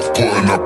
off, putting up